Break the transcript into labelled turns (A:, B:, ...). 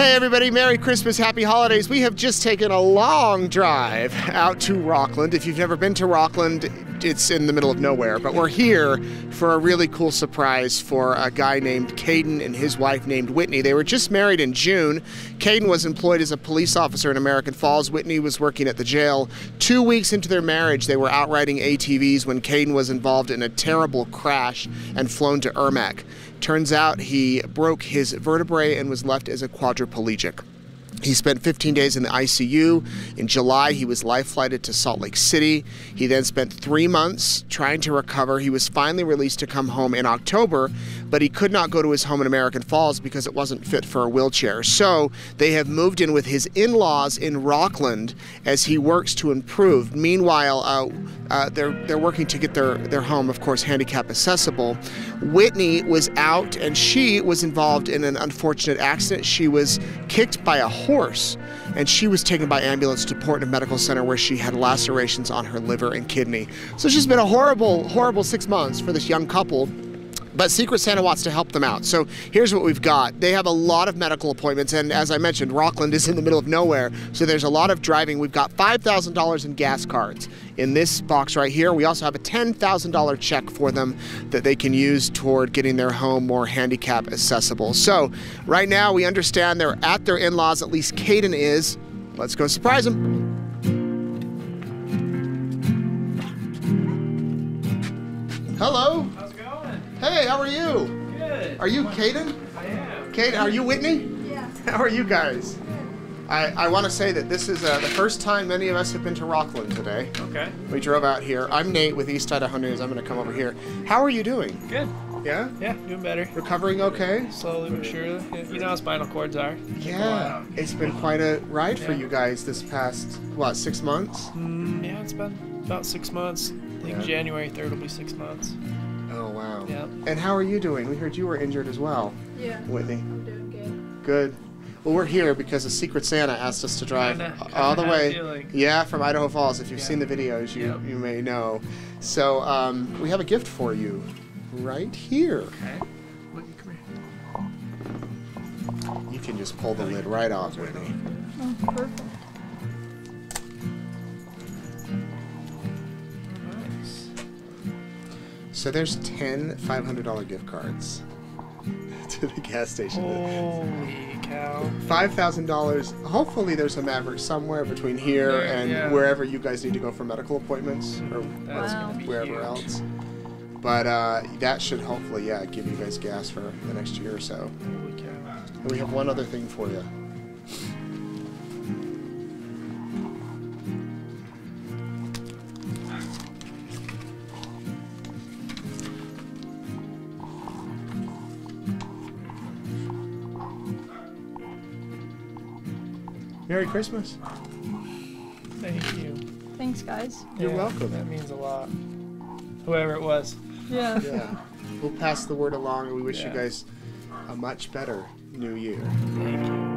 A: Hey, everybody, Merry Christmas, Happy Holidays. We have just taken a long drive out to Rockland. If you've never been to Rockland, it's in the middle of nowhere, but we're here for a really cool surprise for a guy named Kaden and his wife named Whitney. They were just married in June. Kaden was employed as a police officer in American Falls. Whitney was working at the jail. Two weeks into their marriage, they were out riding ATVs when Kaden was involved in a terrible crash and flown to Ermac. Turns out he broke his vertebrae and was left as a quadriplegic. He spent 15 days in the ICU. In July, he was life flighted to Salt Lake City. He then spent three months trying to recover. He was finally released to come home in October, but he could not go to his home in American Falls because it wasn't fit for a wheelchair. So they have moved in with his in laws in Rockland as he works to improve. Meanwhile, uh, uh, they're, they're working to get their, their home, of course, handicap accessible. Whitney was out and she was involved in an unfortunate accident. She was kicked by a horse and she was taken by ambulance to Portneuf Medical Center where she had lacerations on her liver and kidney. So she's been a horrible, horrible six months for this young couple. But Secret Santa wants to help them out. So here's what we've got. They have a lot of medical appointments, and as I mentioned, Rockland is in the middle of nowhere, so there's a lot of driving. We've got $5,000 in gas cards in this box right here. We also have a $10,000 check for them that they can use toward getting their home more handicap accessible. So right now, we understand they're at their in laws, at least Kaden is. Let's go surprise them. Hello. How are you?
B: Good.
A: Are you Kaden?
B: I am.
A: Kate, are you Whitney?
C: Yeah.
A: How are you guys? I, I want to say that this is uh, the first time many of us have been to Rockland today.
B: Okay.
A: We drove out here. I'm Nate with East Idaho News. I'm going to come over here. How are you doing?
B: Good.
A: Yeah?
B: Yeah, doing better.
A: Recovering okay?
B: Slowly but surely. You know how spinal cords are. Take
A: Yeah. It's been quite a ride for you guys this past, what, six months?
B: Mm, yeah, it's been about six months. I think
A: Yeah.
B: January 3rd will be six months.
A: Oh, wow.
B: Yeah.
A: And how are you doing? We heard you were injured as well,
C: Yeah.
A: Whitney.
C: I'm doing good.
A: Good. Well, we're here because the Secret Santa asked us to drive
B: Kinda-
A: all the
B: kinda had a
A: way.
B: feeling.
A: Yeah, from Idaho Falls. If you've
B: Yeah.
A: seen the videos, you,
B: Yep.
A: you may know. So um, we have a gift for you right here.
B: Okay. Look, come here.
A: You can just pull the lid right off, Whitney.
C: Oh, perfect.
A: So there's 10 $500 gift cards to the gas station.
B: Holy cow.
A: $5,000. Hopefully there's a Maverick somewhere between here
B: There,
A: and
B: yeah.
A: wherever you guys need to go for medical appointments or
C: Wow.
A: wherever
B: huge.
A: else. But uh, that should hopefully, yeah, give you guys gas for the next year or so.
B: Holy cow.
A: And we have one other thing for you. Merry Christmas.
B: Thank you.
C: Thanks, guys.
A: You're
B: Yeah,
A: welcome.
B: That means a lot. Whoever it was.
C: Yeah.
A: Yeah. we'll pass the word along and we wish you guys a much better new year.
B: Thank you.